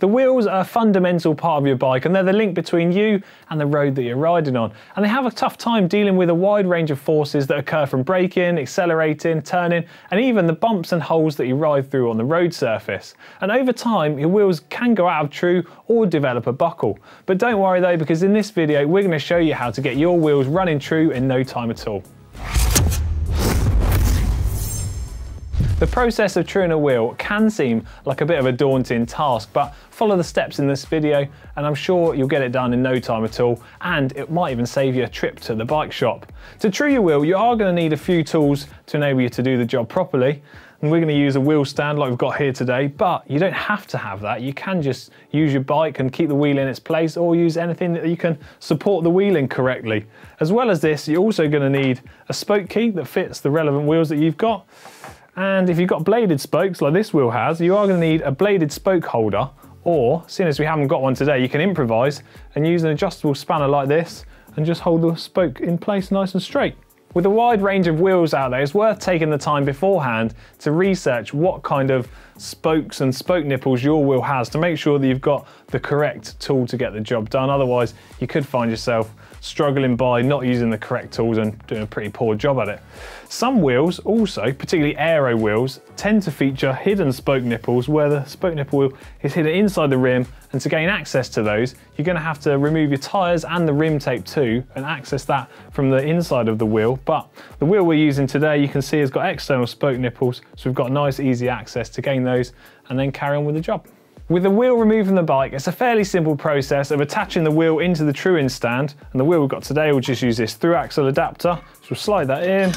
The wheels are a fundamental part of your bike and they're the link between you and the road that you're riding on. And they have a tough time dealing with a wide range of forces that occur from braking, accelerating, turning, and even the bumps and holes that you ride through on the road surface. And over time, your wheels can go out of true or develop a buckle. But don't worry though, because in this video, we're gonna show you how to get your wheels running true in no time at all. The process of truing a wheel can seem like a bit of a daunting task, but follow the steps in this video and I'm sure you'll get it done in no time at all, and it might even save you a trip to the bike shop. To true your wheel, you are gonna need a few tools to enable you to do the job properly. And we're gonna use a wheel stand like we've got here today, but you don't have to have that. You can just use your bike and keep the wheel in its place or use anything that you can support the wheel in correctly. As well as this, you're also gonna need a spoke key that fits the relevant wheels that you've got. And if you've got bladed spokes like this wheel has, you are going to need a bladed spoke holder or, seeing as we haven't got one today, you can improvise and use an adjustable spanner like this and just hold the spoke in place nice and straight. With a wide range of wheels out there, it's worth taking the time beforehand to research what kind of spokes and spoke nipples your wheel has to make sure that you've got the correct tool to get the job done. Otherwise, you could find yourself struggling by not using the correct tools and doing a pretty poor job at it. Some wheels also, particularly aero wheels, tend to feature hidden spoke nipples where the spoke nipple is hidden inside the rim and to gain access to those, you're going to have to remove your tyres and the rim tape too and access that from the inside of the wheel. But the wheel we're using today, you can see has got external spoke nipples, so we've got nice easy access to gain those and then carry on with the job. With the wheel removed from the bike, it's a fairly simple process of attaching the wheel into the truing stand. And the wheel we've got today, we'll just use this through axle adapter. So we'll slide that in,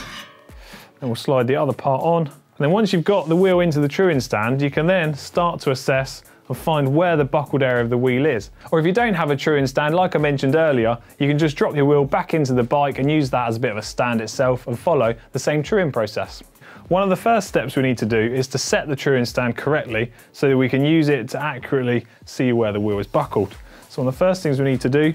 then we'll slide the other part on. And then once you've got the wheel into the truing stand, you can then start to assess and find where the buckled area of the wheel is. Or if you don't have a truing stand, like I mentioned earlier, you can just drop your wheel back into the bike and use that as a bit of a stand itself and follow the same truing process. One of the first steps we need to do is to set the truing stand correctly so that we can use it to accurately see where the wheel is buckled. So one of the first things we need to do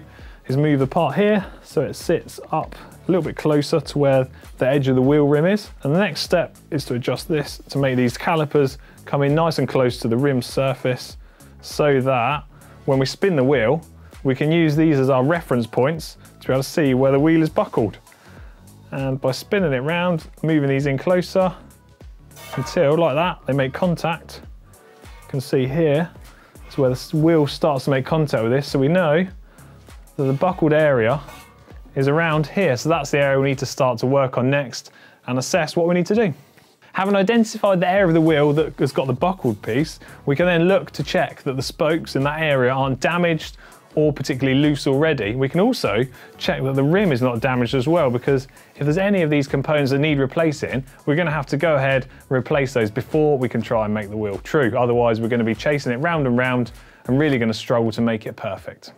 is move the part here so it sits up a little bit closer to where the edge of the wheel rim is. And the next step is to adjust this to make these calipers come in nice and close to the rim surface so that when we spin the wheel, we can use these as our reference points to be able to see where the wheel is buckled. And by spinning it round, moving these in closer until, like that, they make contact. You can see here, it's where the wheel starts to make contact with this. So we know that the buckled area is around here. So that's the area we need to start to work on next and assess what we need to do. Having identified the area of the wheel that has got the buckled piece, we can then look to check that the spokes in that area aren't damaged or particularly loose already. We can also check that the rim is not damaged as well because if there's any of these components that need replacing, we're going to have to go ahead and replace those before we can try and make the wheel true. Otherwise, we're going to be chasing it round and round and really going to struggle to make it perfect.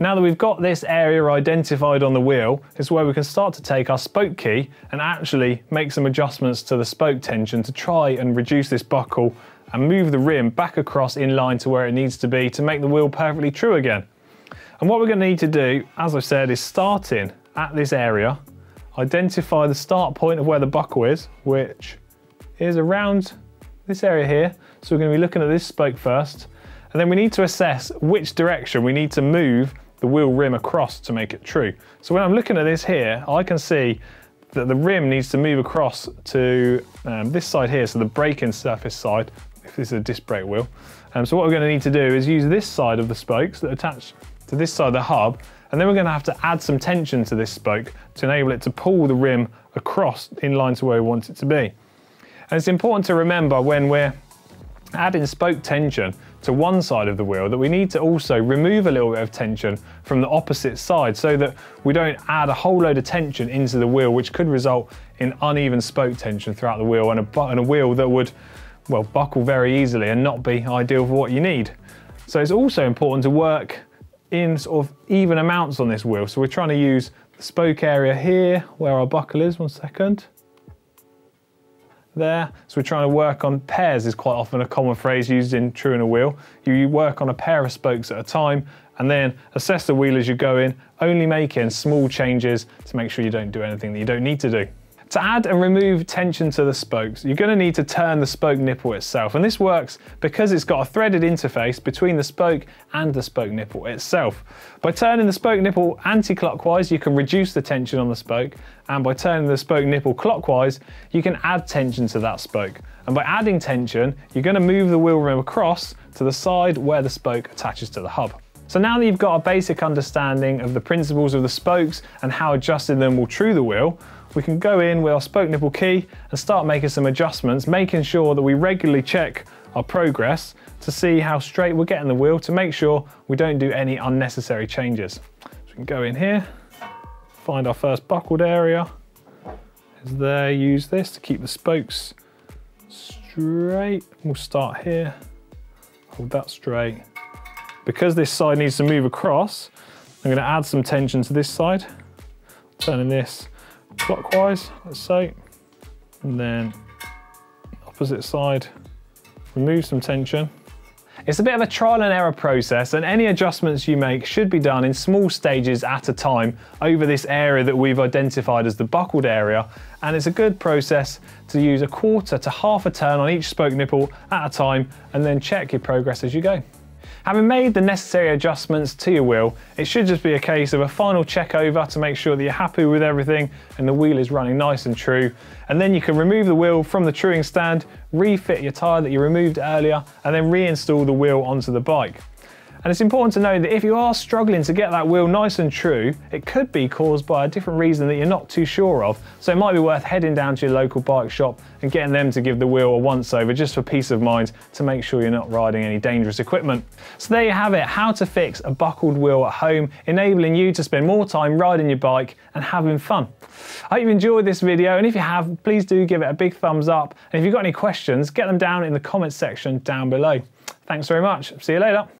Now that we've got this area identified on the wheel, is where we can start to take our spoke key and actually make some adjustments to the spoke tension to try and reduce this buckle and move the rim back across in line to where it needs to be to make the wheel perfectly true again. And what we're going to need to do, as I said, is starting at this area, identify the start point of where the buckle is, which is around this area here. So we're going to be looking at this spoke first, and then we need to assess which direction we need to move the wheel rim across to make it true. So when I'm looking at this here, I can see that the rim needs to move across to um, this side here, so the braking surface side, this is a disc brake wheel. Um, so what we're going to need to do is use this side of the spokes that attach to this side of the hub, and then we're going to have to add some tension to this spoke to enable it to pull the rim across in line to where we want it to be. And it's important to remember when we're adding spoke tension to one side of the wheel that we need to also remove a little bit of tension from the opposite side so that we don't add a whole load of tension into the wheel which could result in uneven spoke tension throughout the wheel and a, and a wheel that would well, buckle very easily and not be ideal for what you need. So it's also important to work in sort of even amounts on this wheel. So we're trying to use the spoke area here where our buckle is, one second. There, so we're trying to work on pairs is quite often a common phrase used in truing a wheel. You work on a pair of spokes at a time and then assess the wheel as you go in, only making small changes to make sure you don't do anything that you don't need to do. To add and remove tension to the spokes, you're going to need to turn the spoke nipple itself. And this works because it's got a threaded interface between the spoke and the spoke nipple itself. By turning the spoke nipple anti-clockwise, you can reduce the tension on the spoke. And by turning the spoke nipple clockwise, you can add tension to that spoke. And by adding tension, you're going to move the wheel rim across to the side where the spoke attaches to the hub. So now that you've got a basic understanding of the principles of the spokes and how adjusting them will true the wheel, we can go in with our spoke nipple key and start making some adjustments, making sure that we regularly check our progress to see how straight we're getting the wheel to make sure we don't do any unnecessary changes. So we can go in here, find our first buckled area, is there, use this to keep the spokes straight. We'll start here, hold that straight. Because this side needs to move across, I'm gonna add some tension to this side, turning this clockwise, let's say, and then opposite side, remove some tension. It's a bit of a trial and error process and any adjustments you make should be done in small stages at a time over this area that we've identified as the buckled area and it's a good process to use a quarter to half a turn on each spoke nipple at a time and then check your progress as you go. Having made the necessary adjustments to your wheel, it should just be a case of a final check over to make sure that you're happy with everything and the wheel is running nice and true. And then you can remove the wheel from the truing stand, refit your tyre that you removed earlier, and then reinstall the wheel onto the bike. And it's important to know that if you are struggling to get that wheel nice and true, it could be caused by a different reason that you're not too sure of. So it might be worth heading down to your local bike shop and getting them to give the wheel a once over just for peace of mind to make sure you're not riding any dangerous equipment. So there you have it, how to fix a buckled wheel at home, enabling you to spend more time riding your bike and having fun. I hope you enjoyed this video and if you have, please do give it a big thumbs up. And if you've got any questions, get them down in the comments section down below. Thanks very much. See you later.